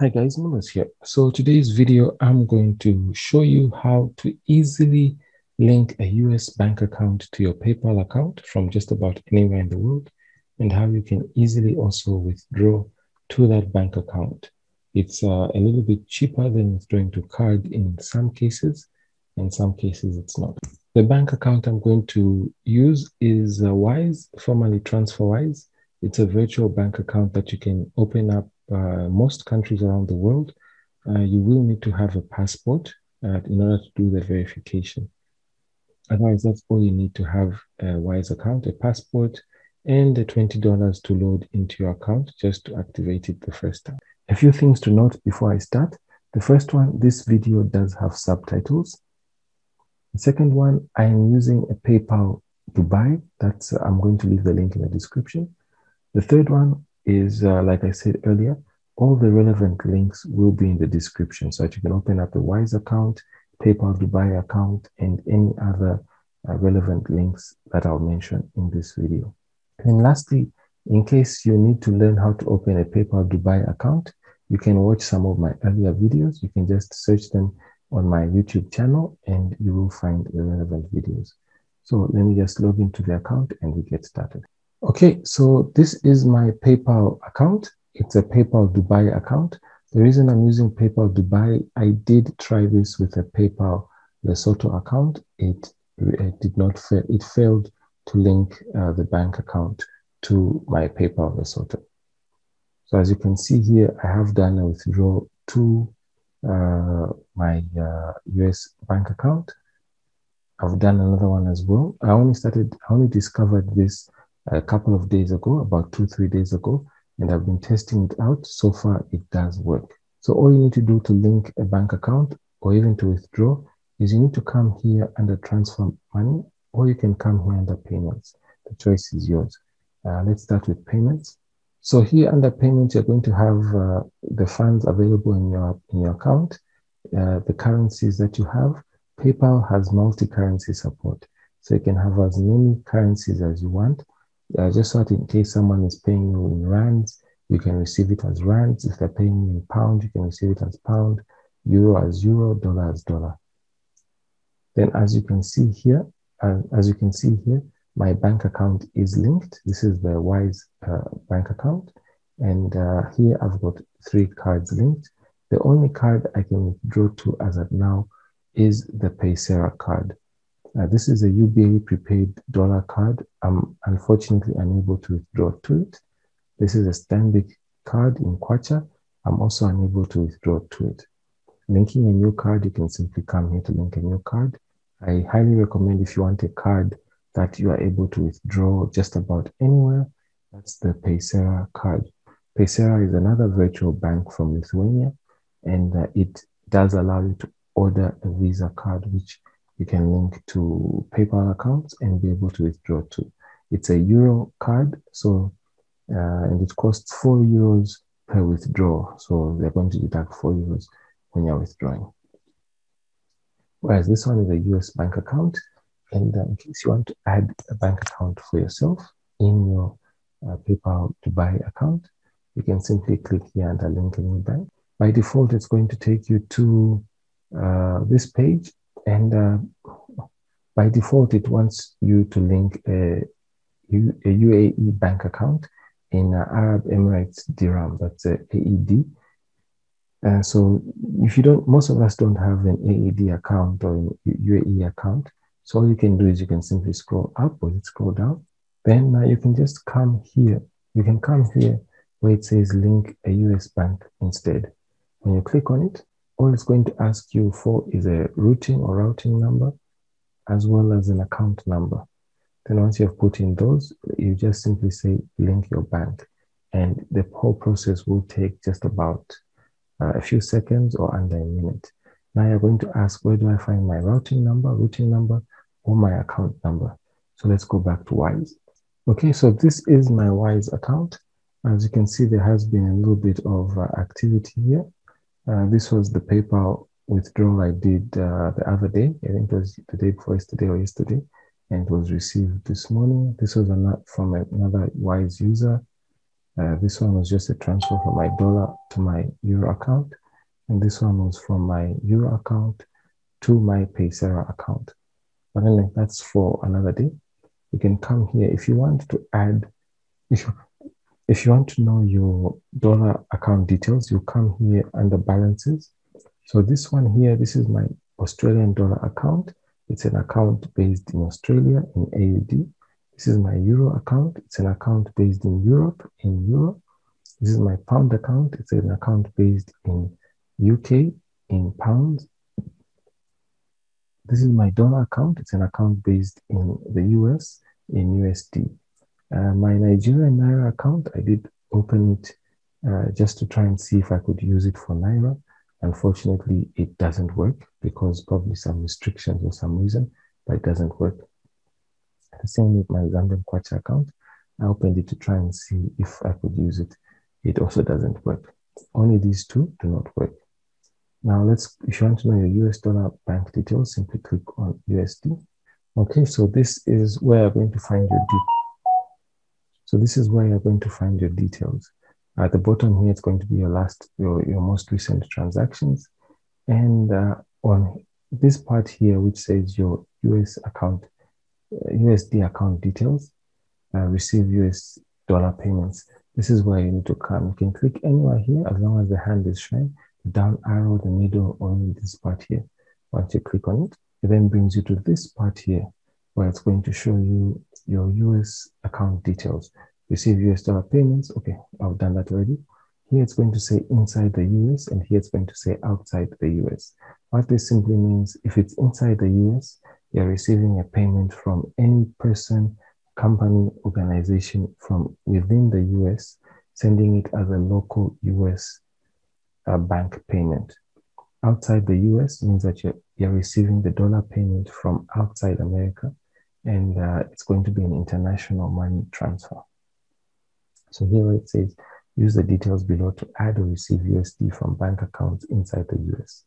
Hi guys, Mulos here. So today's video, I'm going to show you how to easily link a US bank account to your PayPal account from just about anywhere in the world and how you can easily also withdraw to that bank account. It's uh, a little bit cheaper than withdrawing to card in some cases. In some cases, it's not. The bank account I'm going to use is uh, Wise, formerly TransferWise. It's a virtual bank account that you can open up uh, most countries around the world, uh, you will need to have a passport uh, in order to do the verification. Otherwise, that's all you need to have a Wise account, a passport, and the $20 to load into your account just to activate it the first time. A few things to note before I start. The first one, this video does have subtitles. The second one, I am using a PayPal Dubai. That's I'm going to leave the link in the description. The third one, is, uh, like I said earlier, all the relevant links will be in the description so that you can open up the Wise account, PayPal Dubai account, and any other uh, relevant links that I'll mention in this video. And lastly, in case you need to learn how to open a PayPal Dubai account, you can watch some of my earlier videos. You can just search them on my YouTube channel and you will find the relevant videos. So let me just log into the account and we get started. Okay, so this is my PayPal account. It's a PayPal Dubai account. The reason I'm using PayPal Dubai, I did try this with a PayPal Lesotho account. It, it did not fail. It failed to link uh, the bank account to my PayPal Lesotho. So as you can see here, I have done a withdrawal to uh, my uh, US bank account. I've done another one as well. I only started, I only discovered this a couple of days ago, about two, three days ago, and I've been testing it out. So far, it does work. So all you need to do to link a bank account or even to withdraw is you need to come here under transfer money, or you can come here under payments. The choice is yours. Uh, let's start with payments. So here under payments, you're going to have uh, the funds available in your, in your account, uh, the currencies that you have. PayPal has multi-currency support. So you can have as many currencies as you want uh, just so that in case someone is paying you in rands, you can receive it as rands. If they're paying you in pound, you can receive it as pound, euro as euro, dollar as dollar. Then as you can see here, uh, as you can see here, my bank account is linked. This is the Wise uh, bank account. And uh, here I've got three cards linked. The only card I can withdraw to as of now is the Paysera card. Uh, this is a UBA prepaid dollar card. I'm unfortunately unable to withdraw to it. This is a Stanbic card in Kwacha. I'm also unable to withdraw to it. Linking a new card, you can simply come here to link a new card. I highly recommend if you want a card that you are able to withdraw just about anywhere, that's the Paysera card. Paysera is another virtual bank from Lithuania, and uh, it does allow you to order a Visa card, which you can link to PayPal accounts and be able to withdraw to. It's a euro card, so uh, and it costs four euros per withdrawal. So they're going to deduct four euros when you're withdrawing. Whereas this one is a US bank account. And uh, in case you want to add a bank account for yourself in your uh, PayPal Dubai account, you can simply click here under link a new bank. By default, it's going to take you to uh, this page and uh, by default, it wants you to link a, UAE bank account in uh, Arab Emirates dirham, that's a AED. Uh, so if you don't, most of us don't have an AED account or an UAE account. So all you can do is you can simply scroll up or scroll down. Then uh, you can just come here. You can come here where it says link a US bank instead. When you click on it, all it's going to ask you for is a routing or routing number as well as an account number. Then once you have put in those, you just simply say link your bank and the whole process will take just about uh, a few seconds or under a minute. Now you're going to ask, where do I find my routing number, routing number, or my account number? So let's go back to Wise. Okay, so this is my Wise account. As you can see, there has been a little bit of uh, activity here. Uh, this was the PayPal withdrawal I did uh, the other day. I think it was the day before yesterday or yesterday, and it was received this morning. This was not from another Wise user. Uh, this one was just a transfer from my dollar to my euro account. And this one was from my euro account to my Paysera account. But anyway, that's for another day. You can come here if you want to add, if you, if you want to know your dollar account details, you come here under balances. So this one here, this is my Australian dollar account. It's an account based in Australia in AUD. This is my Euro account. It's an account based in Europe in Euro. This is my pound account. It's an account based in UK in pounds. This is my dollar account. It's an account based in the US in USD. Uh, my Nigerian Naira account, I did open it uh, just to try and see if I could use it for Naira. Unfortunately, it doesn't work because probably some restrictions or some reason, but it doesn't work. The same with my Zambian Kwacha account. I opened it to try and see if I could use it. It also doesn't work. Only these two do not work. Now let's, if you want to know your US dollar bank details, simply click on USD. Okay, so this is where you're going to find your so this is where you're going to find your details. At the bottom here, it's going to be your last, your, your most recent transactions. And uh, on this part here, which says your US account, uh, USD account details, uh, receive US dollar payments. This is where you need to come. You can click anywhere here as long as the hand is showing, the down arrow, the middle, or this part here. Once you click on it, it then brings you to this part here where it's going to show you your US account details. Receive US dollar payments. Okay, I've done that already. Here it's going to say inside the US and here it's going to say outside the US. What this simply means, if it's inside the US, you're receiving a payment from any person, company, organization from within the US, sending it as a local US uh, bank payment. Outside the US means that you're, you're receiving the dollar payment from outside America and uh, it's going to be an international money transfer. So here it says, use the details below to add or receive USD from bank accounts inside the US.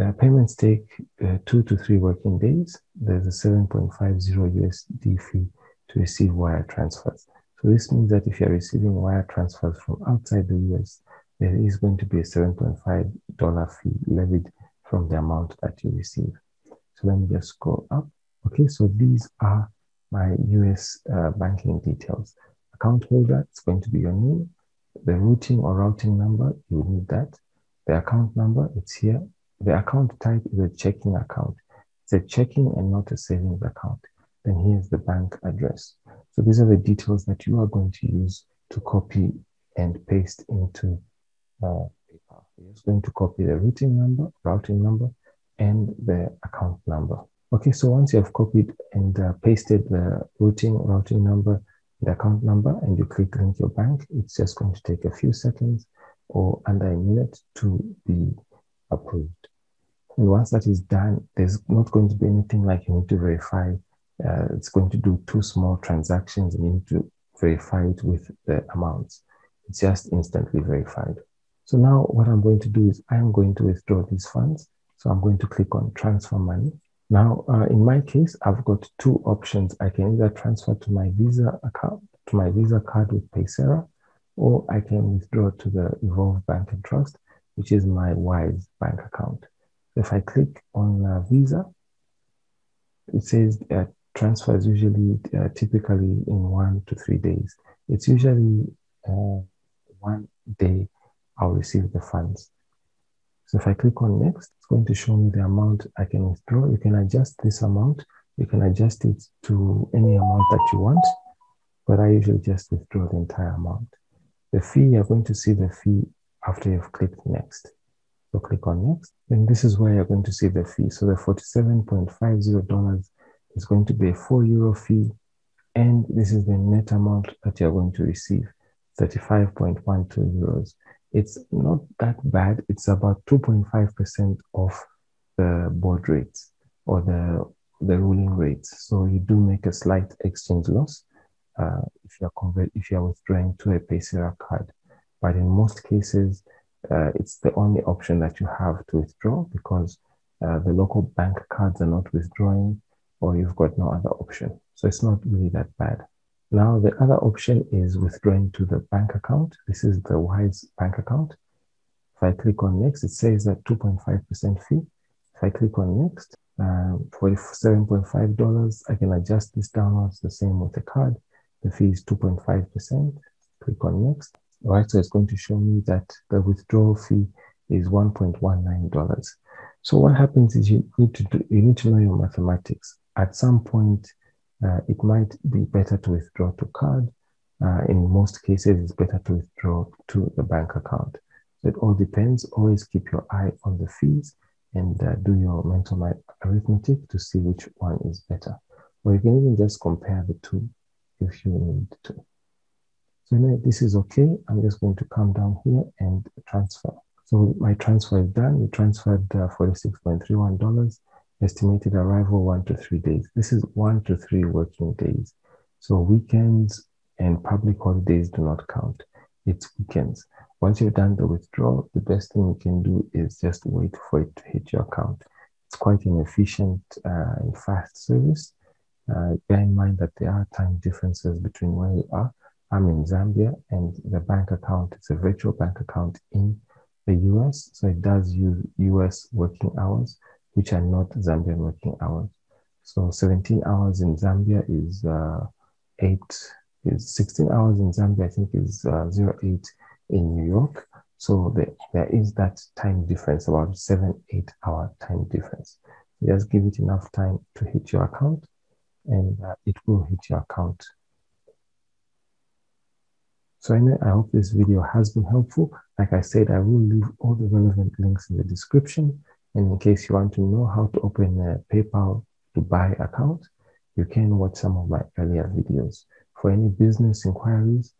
Uh, payments take uh, two to three working days. There's a 7.50 USD fee to receive wire transfers. So this means that if you're receiving wire transfers from outside the US, there is going to be a $7.5 fee levied from the amount that you receive. So let me just scroll up. Okay, so these are my US uh, banking details. Account holder, it's going to be your name. The routing or routing number, you need that. The account number, it's here. The account type is a checking account. It's a checking and not a savings account. Then here's the bank address. So these are the details that you are going to use to copy and paste into uh, PayPal. You're just going to copy the routing number, routing number, and the account number. Okay, so once you have copied and uh, pasted the routing, routing number, the account number, and you click link your bank, it's just going to take a few seconds or under a minute to be approved. And once that is done, there's not going to be anything like you need to verify. Uh, it's going to do two small transactions and you need to verify it with the amounts. It's just instantly verified. So now what I'm going to do is I'm going to withdraw these funds. So I'm going to click on transfer money now, uh, in my case, I've got two options. I can either transfer to my Visa account, to my Visa card with Paysera, or I can withdraw to the Evolve Bank and Trust, which is my Wise bank account. If I click on uh, Visa, it says uh, transfer is usually uh, typically in one to three days. It's usually uh, one day I'll receive the funds. So if I click on next, it's going to show me the amount I can withdraw. You can adjust this amount. You can adjust it to any amount that you want, but I usually just withdraw the entire amount. The fee, you're going to see the fee after you've clicked next. So click on next. Then this is where you're going to see the fee. So the $47.50 is going to be a four euro fee. And this is the net amount that you're going to receive, 35.12 euros it's not that bad. It's about 2.5% of the board rates or the, the ruling rates. So you do make a slight exchange loss uh, if you're convert if you're withdrawing to a Paysera card. But in most cases, uh, it's the only option that you have to withdraw because uh, the local bank cards are not withdrawing or you've got no other option. So it's not really that bad. Now the other option is withdrawing to the bank account. This is the Wise bank account. If I click on next, it says that 2.5% fee. If I click on next, um, for $7.5, I can adjust this downwards the same with the card. The fee is 2.5%. Click on next. All right, so it's going to show me that the withdrawal fee is $1.19. So what happens is you need to do, you need to know your mathematics. At some point, it might be better to withdraw to card. Uh, in most cases, it's better to withdraw to the bank account. So it all depends. Always keep your eye on the fees and uh, do your mental arithmetic to see which one is better. Or you can even just compare the two if you need to. So now this is okay. I'm just going to come down here and transfer. So my transfer is done. We transferred uh, $46.31. Estimated arrival one to three days. This is one to three working days. So weekends and public holidays do not count. It's weekends. Once you've done the withdrawal, the best thing you can do is just wait for it to hit your account. It's quite an efficient uh, and fast service. Uh, bear in mind that there are time differences between where you are. I'm in Zambia and the bank account is a virtual bank account in the US. So it does use US working hours, which are not Zambian working hours. So 17 hours in Zambia is uh, 8, is 16 hours in Zambia, I think is uh, 08 in New York. So the, there is that time difference, about seven, eight hour time difference. Just give it enough time to hit your account and uh, it will hit your account. So anyway, I hope this video has been helpful. Like I said, I will leave all the relevant links in the description. And in case you want to know how to open a PayPal Dubai account, you can watch some of my earlier videos. For any business inquiries,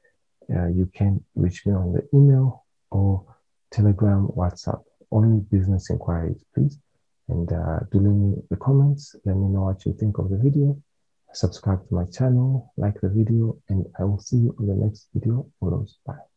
uh, you can reach me on the email or Telegram, WhatsApp. Only business inquiries, please. And uh, do leave me the comments. Let me know what you think of the video. Subscribe to my channel, like the video, and I will see you on the next video. Follows. Bye.